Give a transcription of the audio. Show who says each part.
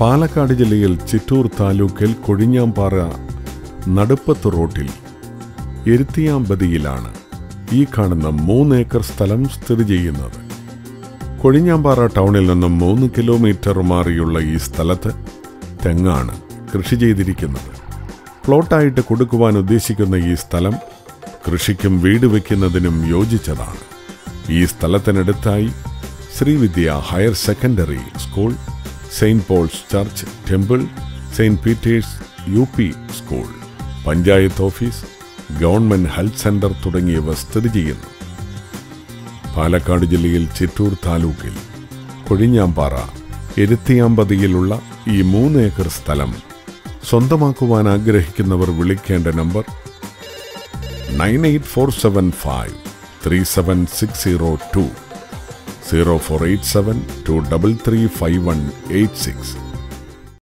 Speaker 1: പാലക്കാട് ജില്ലയിൽ ചിറ്റൂർ താലൂക്കിൽ കൊഴിഞ്ഞാമ്പാറ നടുപ്പത്ത് റോട്ടിൽ എരുത്തിയാമ്പതിയിലാണ് ഈ കാണുന്ന മൂന്ന് ഏക്കർ സ്ഥലം സ്ഥിതി ചെയ്യുന്നത്. കൊഴിഞ്ഞാമ്പാറ ടൗണിൽ നിന്നും മൂന്ന് കിലോമീറ്റർ മാറിയുള്ള ഈ സ്ഥലത്ത് തെങ്ങാണ് കൃഷി ചെയ്തിരിക്കുന്നത്. പ്ലോട്ടായിട്ട് കൊടുക്കുവാൻ ഉദ്ദേശിക്കുന്ന ഈ സ്ഥലം കൃഷിക്കും വീട് വയ്ക്കുന്നതിനും യോജിച്ചതാണ്. ഈ സ്ഥലത്തിനടുത്തായി Srividya higher secondary school saint Paul's church temple saint Peter's U P school. Panchayat office government health centre തുടങ്ങിയവ സ്ഥിതി ചെയ്യുന്നു. പാലക്കാട് ജില്ലയിൽ ചിറ്റൂർ താലൂക്കിൽ കൊഴിഞ്ഞാമ്പാറ എരുത്തിയാമ്പതിയിലുള്ള ഈ മൂന്ന് ഏക്കർ സ്ഥലം സ്വന്തമാക്കുവാൻ ആഗ്രഹിക്കുന്നവർ വിളിക്കേണ്ട number nine eight four seven five three seven six zero two. 0487 2335186.